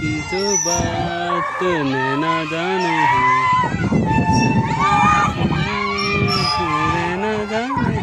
की जो बात मैं ना जाना हूँ। जाने